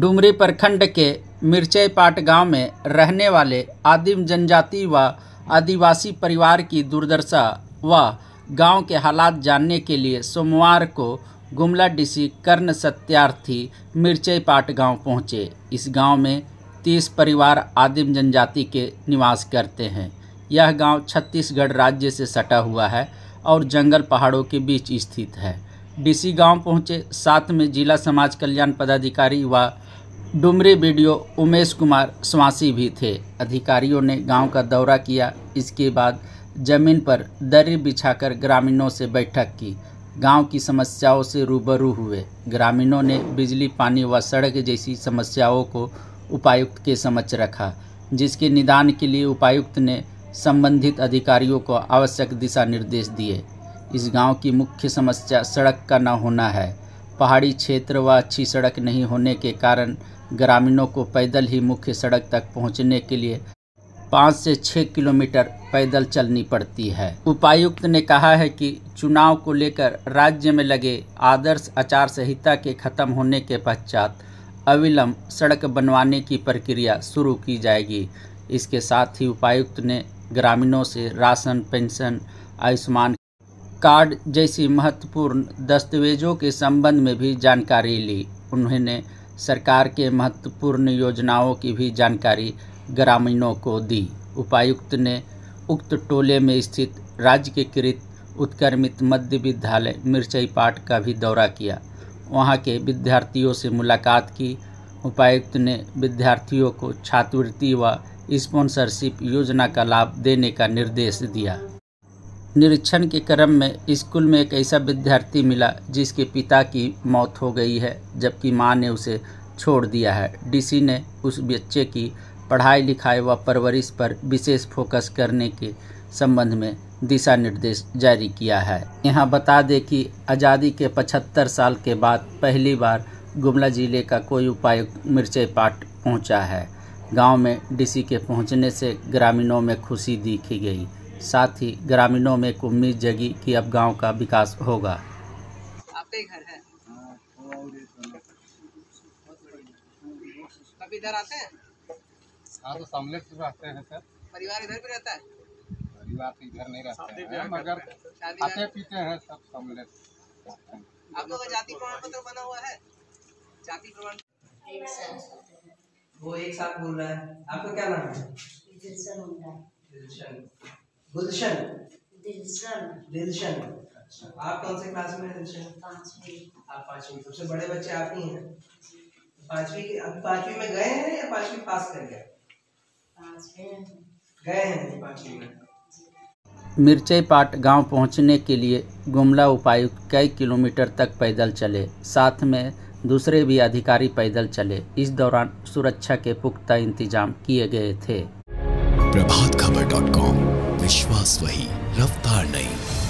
डुमरी प्रखंड के मिर्चई पाट गाँव में रहने वाले आदिम जनजाति व आदिवासी परिवार की दुर्दशा व गाँव के हालात जानने के लिए सोमवार को गुमला डीसी कर्ण सत्यार्थी मिर्चई पाट गाँव पहुँचे। इस गाँव में तीस परिवार आदिम जनजाति के निवास करते हैं। यह गाँव छत्तीसगढ़ राज्य से सटा हुआ है और जंगल पहाड़ों के बीच स्थित है। डीसी गाँव पहुँचे साथ में जिला समाज कल्याण पदाधिकारी व डुमरी बीडीओ उमेश कुमार स्वासी भी थे। अधिकारियों ने गाँव का दौरा किया। इसके बाद ज़मीन पर दरी बिछाकर ग्रामीणों से बैठक की। गाँव की समस्याओं से रूबरू हुए। ग्रामीणों ने बिजली, पानी व सड़क जैसी समस्याओं को उपायुक्त के समक्ष रखा, जिसके निदान के लिए उपायुक्त ने संबंधित अधिकारियों को आवश्यक दिशा निर्देश दिए। इस गाँव की मुख्य समस्या सड़क का न होना है। पहाड़ी क्षेत्र व अच्छी सड़क नहीं होने के कारण ग्रामीणों को पैदल ही मुख्य सड़क तक पहुँचने के लिए पाँच से छः किलोमीटर पैदल चलनी पड़ती है। उपायुक्त ने कहा है कि चुनाव को लेकर राज्य में लगे आदर्श आचार संहिता के खत्म होने के पश्चात अविलंब सड़क बनवाने की प्रक्रिया शुरू की जाएगी। इसके साथ ही उपायुक्त ने ग्रामीणों से राशन, पेंशन, आयुष्मान कार्ड जैसी महत्वपूर्ण दस्तावेजों के संबंध में भी जानकारी ली। उन्होंने सरकार के महत्वपूर्ण योजनाओं की भी जानकारी ग्रामीणों को दी। उपायुक्त ने उक्त टोले में स्थित राज्य के कृत उत्क्रमित मध्य विद्यालय मिर्चई पाट का भी दौरा किया। वहाँ के विद्यार्थियों से मुलाकात की। उपायुक्त ने विद्यार्थियों को छात्रवृत्ति व स्पॉन्सरशिप योजना का लाभ देने का निर्देश दिया। निरीक्षण के क्रम में स्कूल में एक ऐसा विद्यार्थी मिला जिसके पिता की मौत हो गई है, जबकि माँ ने उसे छोड़ दिया है। डीसी ने उस बच्चे की पढ़ाई लिखाई व परवरिश पर विशेष फोकस करने के संबंध में दिशा निर्देश जारी किया है। यहाँ बता दें कि आज़ादी के 75 साल के बाद पहली बार गुमला ज़िले का कोई उपायुक्त मिर्चई पाट पहुँचा है। गाँव में डीसी के पहुँचने से ग्रामीणों में खुशी दिखी गई। साथ ही ग्रामीणों में एक उम्मीद जगी कि अब गाँव का विकास होगा। आपका घर है? कभी इधर आते हैं? हाँ तो सामने से रहते हैं सर। परिवार इधर भी रहता है? परिवार तो इधर नहीं रहते हैं मगर खाते पीते हैं सब सामने आप लोगों जाति प्रमाण पत्र बना हुआ है? जाति प्रमाण वो एक साथ बोल रहा है। आपका क्या नाम है? दिलशन मुंडा दिलशन गुलशन दिलशन दिलशन अच्छा आप कौन से क्लास में हैं? दिलशन पांचवी। आप पांचवी। सबसे बड़े बच्चे आप ही हैं। पांचवी के अब पांचवी में गए हैं या पांचवी पास कर गए पांचवी गए हैं पांचवी में। मिर्चई पाट गाँव पहुँचने के लिए गुमला उपायुक्त कई किलोमीटर तक पैदल चले। साथ में दूसरे भी अधिकारी पैदल चले। इस दौरान सुरक्षा के पुख्ता इंतज़ाम किए गए थे। प्रभात खबर डॉट कॉम विश्वास वही रफ्तार नहीं।